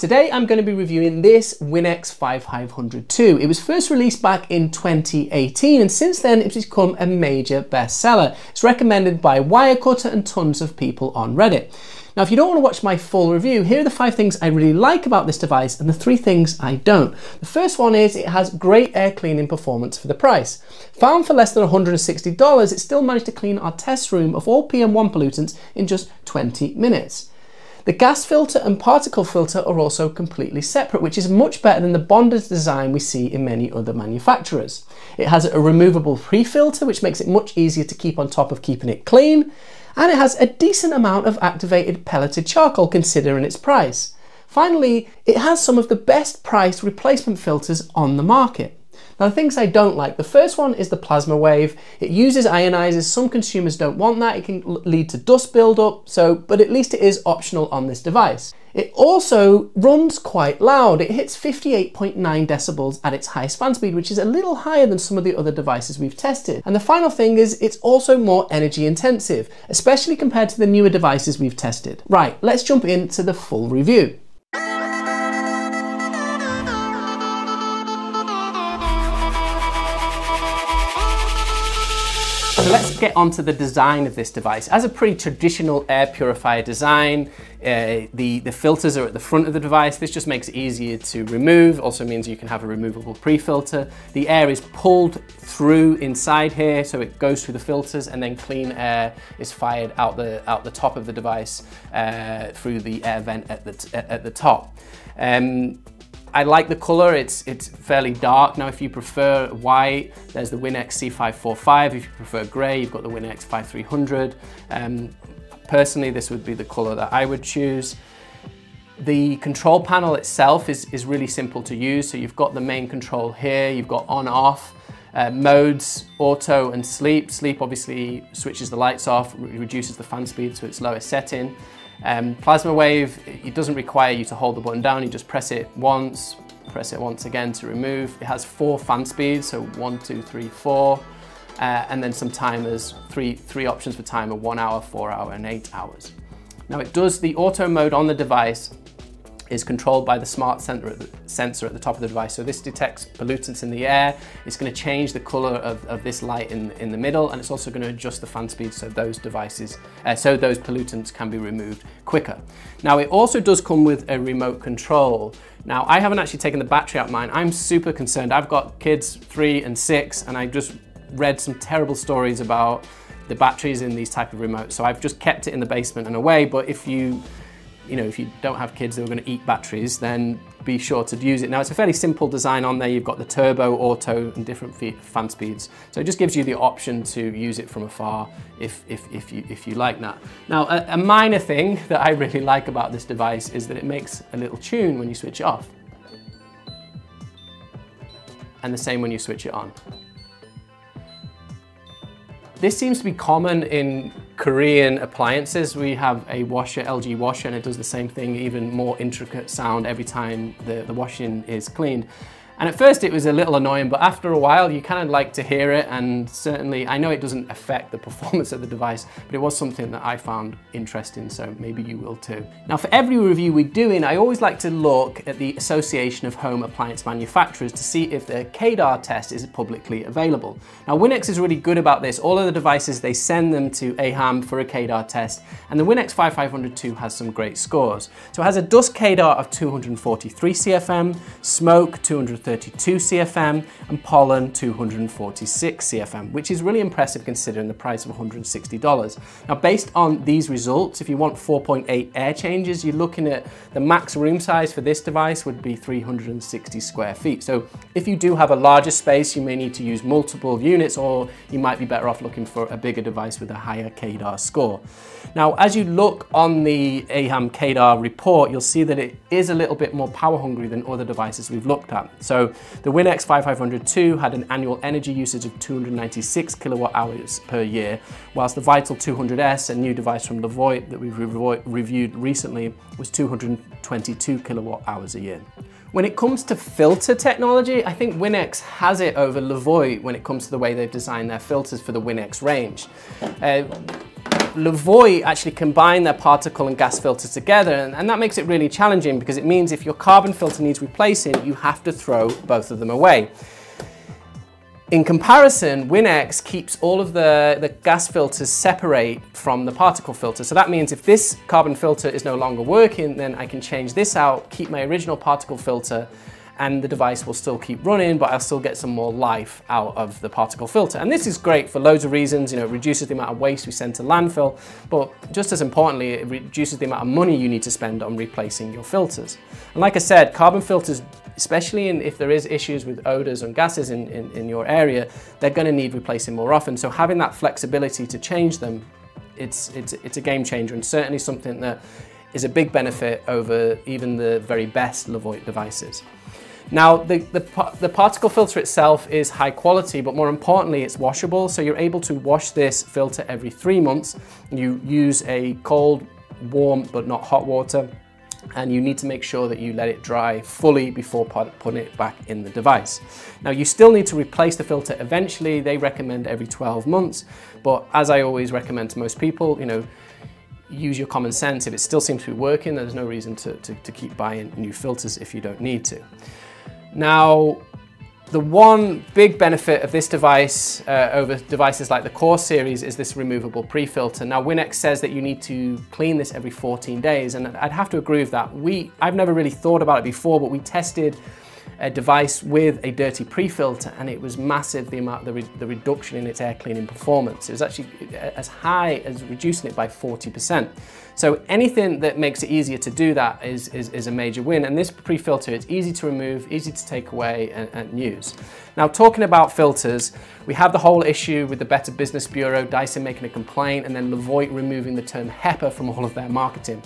Today I'm going to be reviewing this Winix 5500 It was first released back in 2018 and since then it's become a major bestseller. It's recommended by Wirecutter and tons of people on Reddit. Now, if you don't want to watch my full review, here are the five things I really like about this device and the three things I don't. The first one is it has great air cleaning performance for the price. Found for less than $160, it still managed to clean our test room of all PM1 pollutants in just 20 minutes. The gas filter and particle filter are also completely separate, which is much better than the bonded design we see in many other manufacturers. It has a removable pre-filter, which makes it much easier to keep on top of keeping it clean, and it has a decent amount of activated pelleted charcoal considering its price. Finally, it has some of the best priced replacement filters on the market. Now the things I don't like, the first one is the plasma wave. It uses ionizers, some consumers don't want that, it can lead to dust buildup, so, but at least it is optional on this device. It also runs quite loud. It hits 58.9 decibels at its highest fan speed, which is a little higher than some of the other devices we've tested. And the final thing is it's also more energy intensive, especially compared to the newer devices we've tested. Right, let's jump into the full review. Get onto the design of this device. As a pretty traditional air purifier design, uh, the, the filters are at the front of the device. This just makes it easier to remove. Also means you can have a removable pre-filter. The air is pulled through inside here, so it goes through the filters and then clean air is fired out the, out the top of the device uh, through the air vent at the, at the top. Um, I like the color, it's, it's fairly dark. Now if you prefer white, there's the Winix C545. If you prefer gray, you've got the Winix 5300. Um, personally, this would be the color that I would choose. The control panel itself is, is really simple to use. So you've got the main control here, you've got on off, uh, modes, auto and sleep. Sleep obviously switches the lights off, re reduces the fan speed to its lowest setting. Um, plasma wave, it doesn't require you to hold the button down, you just press it once, press it once again to remove. It has four fan speeds, so one, two, three, four, uh, and then some timers, three, three options for timer, one hour, four hour, and eight hours. Now it does the auto mode on the device is controlled by the smart sensor at the top of the device. So this detects pollutants in the air. It's going to change the color of, of this light in, in the middle and it's also going to adjust the fan speed so those devices, uh, so those pollutants can be removed quicker. Now it also does come with a remote control. Now I haven't actually taken the battery out mine. I'm super concerned. I've got kids three and six and I just read some terrible stories about the batteries in these type of remotes. So I've just kept it in the basement and away, but if you you know, if you don't have kids who are going to eat batteries, then be sure to use it. Now it's a fairly simple design on there. You've got the turbo, auto and different fan speeds. So it just gives you the option to use it from afar if, if, if, you, if you like that. Now a, a minor thing that I really like about this device is that it makes a little tune when you switch it off. And the same when you switch it on. This seems to be common in Korean appliances. We have a washer, LG washer, and it does the same thing, even more intricate sound every time the, the washing is cleaned. And at first it was a little annoying, but after a while you kind of like to hear it and certainly, I know it doesn't affect the performance of the device, but it was something that I found interesting, so maybe you will too. Now for every review we do in, I always like to look at the Association of Home Appliance Manufacturers to see if their CADR test is publicly available. Now Winix is really good about this. All of the devices, they send them to AHAM for a CADR test, and the Winix 5502 has some great scores. So it has a dust CADR of 243 CFM, smoke 230 232 CFM and pollen 246 CFM, which is really impressive considering the price of $160. Now, based on these results, if you want 4.8 air changes, you're looking at the max room size for this device would be 360 square feet. So if you do have a larger space, you may need to use multiple units or you might be better off looking for a bigger device with a higher CADR score. Now, as you look on the AHAM CADR report, you'll see that it is a little bit more power hungry than other devices we've looked at. So the Winix 5502 had an annual energy usage of 296 kilowatt hours per year, whilst the Vital 200S, a new device from Levoit that we've re reviewed recently, was 222 kilowatt hours a year. When it comes to filter technology, I think Winix has it over Levoit when it comes to the way they've designed their filters for the Winix range. Uh, Levoit actually combine their particle and gas filter together, and, and, that makes it really challenging because it means if your carbon filter needs replacing, you have to throw both of them away. In comparison, Winix keeps all of the, the gas filters separate from the particle filter. So that means if this carbon filter is no longer working, then I can change this out, keep my original particle filter, and the device will still keep running, but I'll still get some more life out of the particle filter. And this is great for loads of reasons. You know, it reduces the amount of waste we send to landfill, but just as importantly, it reduces the amount of money you need to spend on replacing your filters. And like I said, carbon filters especially in, if there is issues with odors and gases in, in, in your area, they're going to need replacing more often. So having that flexibility to change them, it's, it's, it's a game changer and certainly something that is a big benefit over even the very best Levoit devices. Now, the, the, the, particle filter itself is high quality, but more importantly, it's washable. So you're able to wash this filter every three months. You use a cold, warm, but not hot water. And you need to make sure that you let it dry fully before putting it back in the device. Now, you still need to replace the filter eventually. They recommend every 12 months. But as I always recommend to most people, you know, use your common sense. If it still seems to be working, there's no reason to, to, to keep buying new filters if you don't need to. Now, the one big benefit of this device uh, over devices like the Core series is this removable pre-filter. Now Winix says that you need to clean this every 14 days and I'd have to agree with that. We, I've never really thought about it before, but we tested a device with a dirty pre-filter and it was massive the amount the, re the reduction in its air cleaning performance. It was actually uh, as high as reducing it by 40%. So anything that makes it easier to do that is, is, is a major win. And this pre-filter, it's easy to remove, easy to take away and, and use. Now talking about filters, we have the whole issue with the Better Business Bureau, Dyson making a complaint and then Levoit removing the term HEPA from all of their marketing.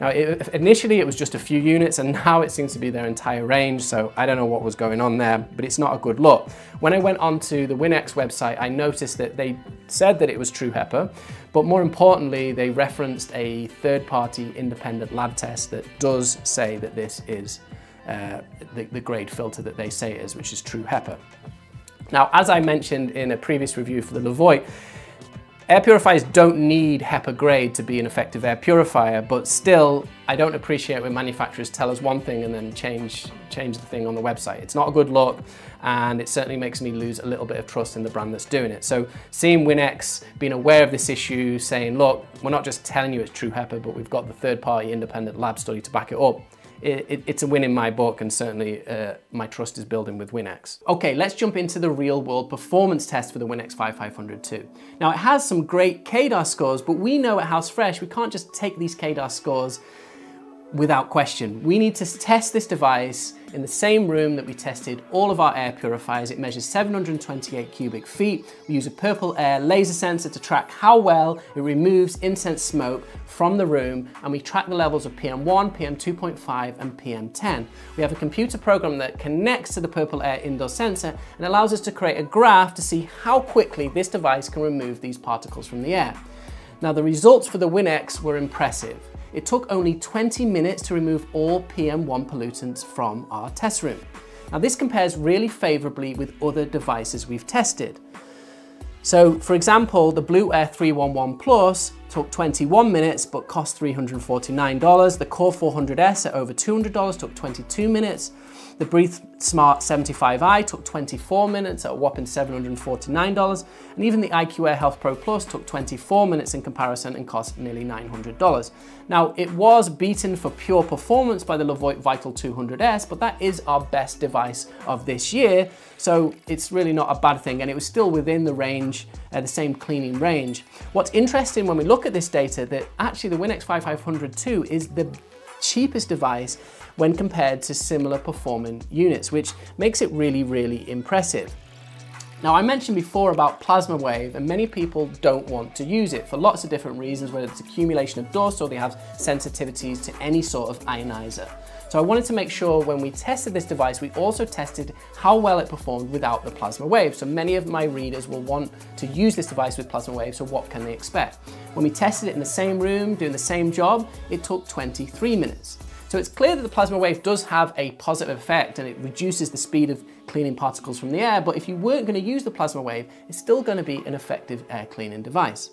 Now, it, initially it was just a few units and now it seems to be their entire range, so I don't know what was going on there, but it's not a good look. When I went onto the Winix website, I noticed that they said that it was true HEPA, but more importantly, they referenced a third-party independent lab test that does say that this is uh, the, the grade filter that they say it is, which is true HEPA. Now, as I mentioned in a previous review for the Levoit, Air purifiers don't need HEPA grade to be an effective air purifier, but still, I don't appreciate when manufacturers tell us one thing and then change, change the thing on the website. It's not a good look, and it certainly makes me lose a little bit of trust in the brand that's doing it. So seeing Winix being aware of this issue, saying, look, we're not just telling you it's true HEPA, but we've got the third-party independent lab study to back it up, it, it, it's a win in my book and certainly uh, my trust is building with Winix. Okay, let's jump into the real world performance test for the Winix 5500 too. Now it has some great CADR scores, but we know at HouseFresh we can't just take these CADR scores without question. We need to test this device in the same room that we tested all of our air purifiers. It measures 728 cubic feet. We use a PurpleAir laser sensor to track how well it removes incense smoke from the room and we track the levels of PM1, PM2.5 and PM10. We have a computer program that connects to the PurpleAir indoor sensor and allows us to create a graph to see how quickly this device can remove these particles from the air. Now the results for the Winix were impressive. It took only 20 minutes to remove all PM1 pollutants from our test room. Now this compares really favorably with other devices we've tested. So for example, the Blueair 311 Plus took 21 minutes but cost $349. The Core 400S at over $200 took 22 minutes. The Breathe Smart 75i took 24 minutes at a whopping $749, and even the IQAir Health Pro Plus took 24 minutes in comparison and cost nearly $900. Now, it was beaten for pure performance by the Levoit Vital 200S, but that is our best device of this year, so it's really not a bad thing, and it was still within the range, uh, the same cleaning range. What's interesting when we look at this data, that actually the Winix 5500 2 is the cheapest device when compared to similar performing units, which makes it really, really impressive. Now I mentioned before about plasma wave and many people don't want to use it for lots of different reasons, whether it's accumulation of dust or they have sensitivities to any sort of ionizer. So I wanted to make sure when we tested this device, we also tested how well it performed without the plasma wave. So many of my readers will want to use this device with plasma wave, so what can they expect? When we tested it in the same room, doing the same job, it took 23 minutes. So it's clear that the plasma wave does have a positive effect and it reduces the speed of cleaning particles from the air, but if you weren't going to use the plasma wave, it's still going to be an effective air cleaning device.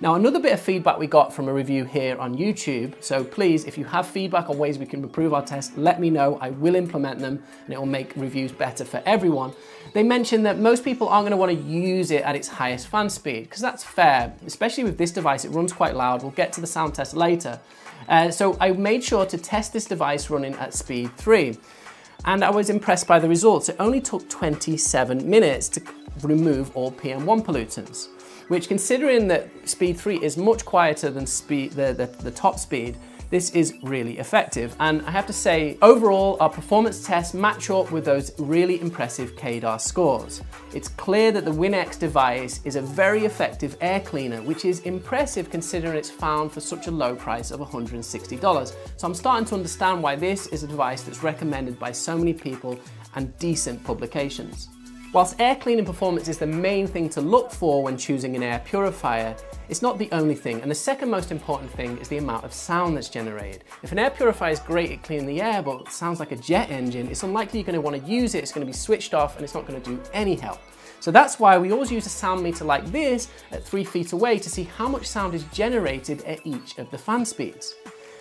Now, another bit of feedback we got from a review here on YouTube, so please, if you have feedback on ways we can improve our test, let me know. I will implement them and it will make reviews better for everyone. They mentioned that most people aren't gonna to want to use it at its highest fan speed, because that's fair, especially with this device, it runs quite loud. We'll get to the sound test later. Uh, so I made sure to test this device running at speed three. And I was impressed by the results. It only took 27 minutes to remove all PM1 pollutants which considering that speed 3 is much quieter than speed, the, the, the top speed, this is really effective. And I have to say, overall, our performance tests match up with those really impressive CADR scores. It's clear that the Winix device is a very effective air cleaner, which is impressive considering it's found for such a low price of $160. So I'm starting to understand why this is a device that's recommended by so many people and decent publications. Whilst air cleaning performance is the main thing to look for when choosing an air purifier, it's not the only thing, and the second most important thing is the amount of sound that's generated. If an air purifier is great at cleaning the air but sounds like a jet engine, it's unlikely you're going to want to use it, it's going to be switched off and it's not going to do any help. So that's why we always use a sound meter like this at three feet away to see how much sound is generated at each of the fan speeds.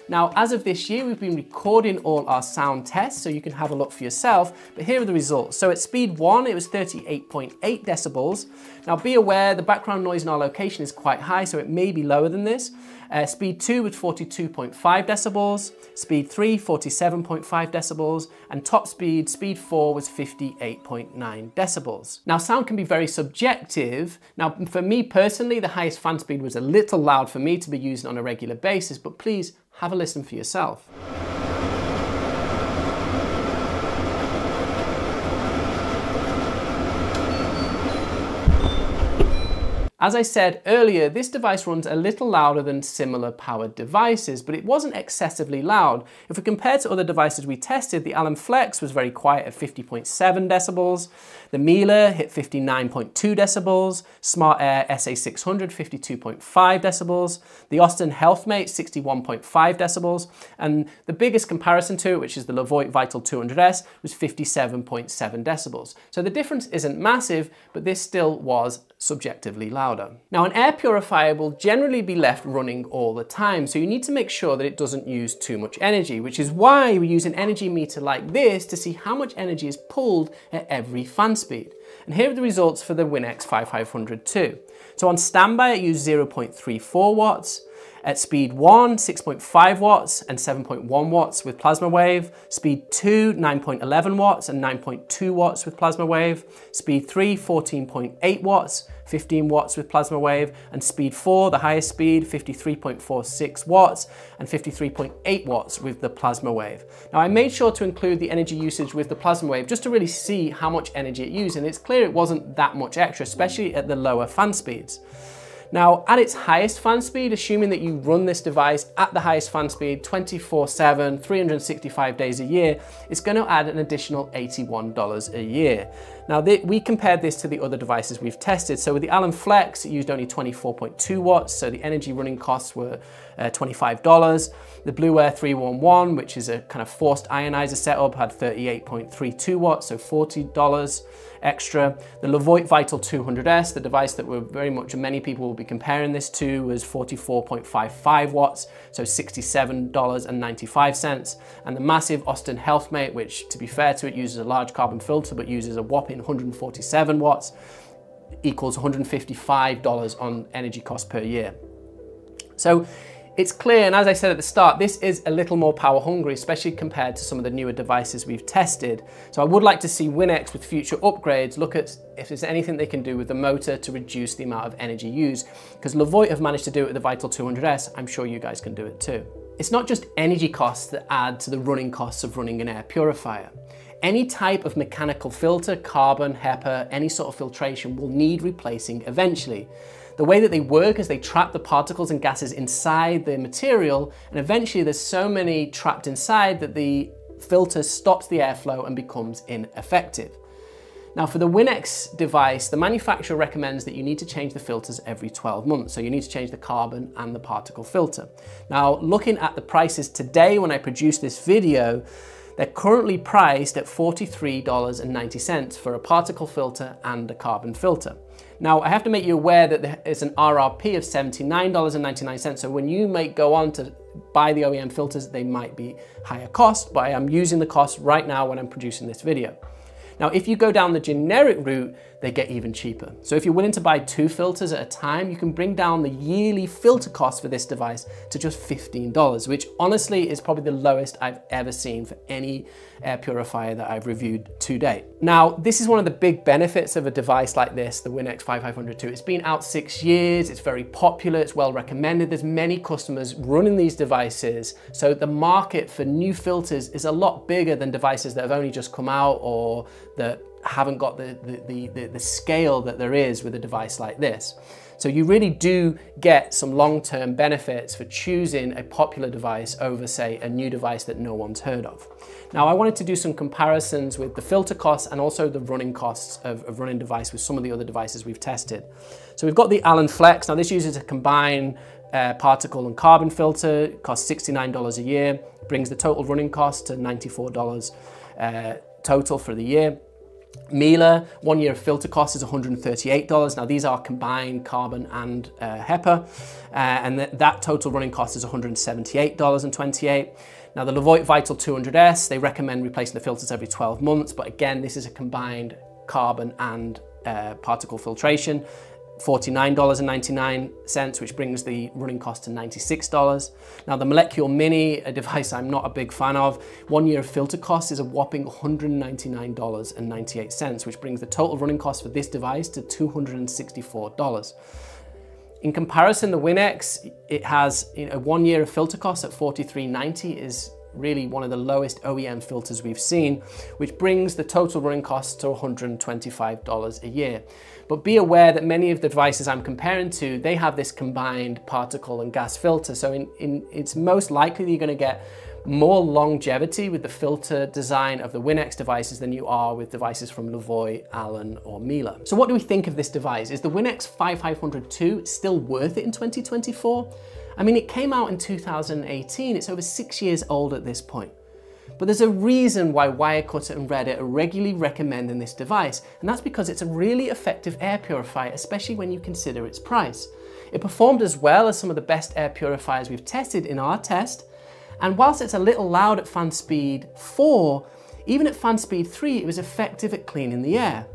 Now, as of this year, we've been recording all our sound tests, so you can have a look for yourself, but here are the results. So at speed one, it was 38.8 decibels. Now be aware, the background noise in our location is quite high, so it may be lower than this. Uh, speed 2 was 42.5 decibels, speed 3 47.5 decibels, and top speed, speed 4 was 58.9 decibels. Now sound can be very subjective. Now for me personally, the highest fan speed was a little loud for me to be using on a regular basis, but please have a listen for yourself. As I said earlier, this device runs a little louder than similar powered devices, but it wasn't excessively loud. If we compare to other devices we tested, the Alen Flex was very quiet at 50.7 decibels, the Miele hit 59.2 decibels, Smart Air SA600 52.5 decibels, the Austin HealthMate 61.5 decibels, and the biggest comparison to it, which is the Levoit Vital 200S, was 57.7 decibels. So the difference isn't massive, but this still was subjectively louder. Now an air purifier will generally be left running all the time, so you need to make sure that it doesn't use too much energy, which is why we use an energy meter like this to see how much energy is pulled at every fan speed. And here are the results for the Winix 5500 too. So on standby it used 0.34 watts, at speed 1, 6.5 watts and 7.1 watts with plasma wave. Speed 2, 9.11 watts and 9.2 watts with plasma wave. Speed 3, 14.8 watts, 15 watts with plasma wave. And speed 4, the highest speed, 53.46 watts and 53.8 watts with the plasma wave. Now I made sure to include the energy usage with the plasma wave just to really see how much energy it used. And it's clear it wasn't that much extra, especially at the lower fan speeds. Now, at its highest fan speed, assuming that you run this device at the highest fan speed 24-7, 365 days a year, it's going to add an additional $81 a year. Now, we compared this to the other devices we've tested. So with the Alen Flex, it used only 24.2 watts, so the energy running costs were uh, $25. The Blueair 311, which is a kind of forced ionizer setup, had 38.32 watts, so $40 extra. The Levoit Vital 200S, the device that we're very much many people will be comparing this to, was 44.55 watts, so $67.95. And the massive Austin HealthMate, which to be fair to it uses a large carbon filter but uses a whopping 147 watts, equals $155 on energy cost per year. So it's clear, and as I said at the start, this is a little more power hungry, especially compared to some of the newer devices we've tested. So I would like to see Winix with future upgrades look at if there's anything they can do with the motor to reduce the amount of energy used. Because Levoit have managed to do it with the Vital 200S, I'm sure you guys can do it too. It's not just energy costs that add to the running costs of running an air purifier. Any type of mechanical filter, carbon, HEPA, any sort of filtration will need replacing eventually. The way that they work is they trap the particles and gases inside the material, and eventually there's so many trapped inside that the filter stops the airflow and becomes ineffective. Now for the Winix device, the manufacturer recommends that you need to change the filters every 12 months. So you need to change the carbon and the particle filter. Now looking at the prices today when I produce this video, they're currently priced at $43.90 for a particle filter and a carbon filter. Now, I have to make you aware that there is an RRP of $79.99, so when you may go on to buy the OEM filters, they might be higher cost, but I am using the cost right now when I'm producing this video. Now, if you go down the generic route, they get even cheaper. So if you're willing to buy two filters at a time, you can bring down the yearly filter cost for this device to just $15, which honestly is probably the lowest I've ever seen for any air purifier that I've reviewed to date. Now, this is one of the big benefits of a device like this, the Winix 5502. It's been out six years, it's very popular, it's well recommended. There's many customers running these devices. So the market for new filters is a lot bigger than devices that have only just come out or that haven't got the, the, the, the, scale that there is with a device like this. So you really do get some long-term benefits for choosing a popular device over, say, a new device that no one's heard of. Now, I wanted to do some comparisons with the filter costs and also the running costs of, of running device with some of the other devices we've tested. So we've got the Alen Flex. Now, this uses a combined uh, particle and carbon filter. It costs $69 a year, brings the total running cost to $94 uh, total for the year. Miele, one year of filter cost is $138. Now these are combined carbon and uh, HEPA, uh, and th that total running cost is $178.28. Now the Levoit Vital 200S, they recommend replacing the filters every 12 months, but again, this is a combined carbon and uh, particle filtration. $49.99, which brings the running cost to $96. Now the Molekule Mini, a device I'm not a big fan of, one year of filter cost is a whopping $199.98, which brings the total running cost for this device to $264. In comparison, the Winix, it has know, one year of filter cost at $43.90 is really one of the lowest OEM filters we've seen, which brings the total running cost to $125 a year. But be aware that many of the devices I'm comparing to, they have this combined particle and gas filter. So in, in, it's most likely you're gonna get more longevity with the filter design of the Winix devices than you are with devices from Levoit, Alen, or Miele. So what do we think of this device? Is the Winix 5502 still worth it in 2024? I mean, it came out in 2018, it's over six years old at this point. But there's a reason why Wirecutter and Reddit are regularly recommending this device, and that's because it's a really effective air purifier, especially when you consider its price. It performed as well as some of the best air purifiers we've tested in our test, and whilst it's a little loud at fan speed 4, even at fan speed 3 it was effective at cleaning the air.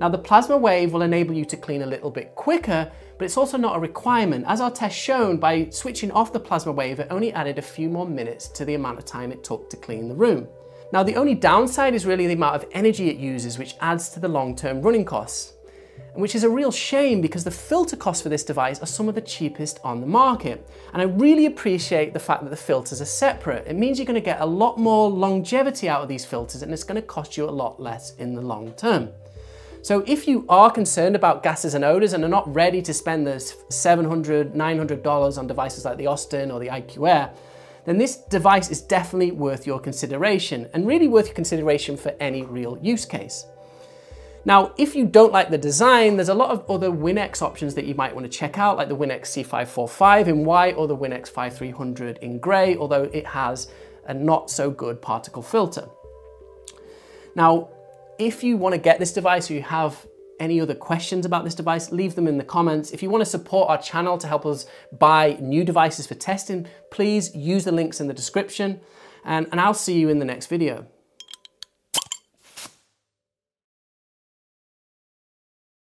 Now the plasma wave will enable you to clean a little bit quicker, but it's also not a requirement. As our test shown, by switching off the plasma wave, it only added a few more minutes to the amount of time it took to clean the room. Now the only downside is really the amount of energy it uses, which adds to the long-term running costs. Which is a real shame because the filter costs for this device are some of the cheapest on the market. And I really appreciate the fact that the filters are separate. It means you're gonna get a lot more longevity out of these filters and it's gonna cost you a lot less in the long term. So if you are concerned about gases and odors and are not ready to spend the $700, $900 on devices like the Austin or the IQAir, then this device is definitely worth your consideration and really worth your consideration for any real use case. Now, if you don't like the design, there's a lot of other Winix options that you might want to check out, like the Winix C545 in white or the Winix 5300 in gray, although it has a not so good particle filter. Now, if you want to get this device or you have any other questions about this device, leave them in the comments. If you want to support our channel to help us buy new devices for testing, please use the links in the description and, and I'll see you in the next video.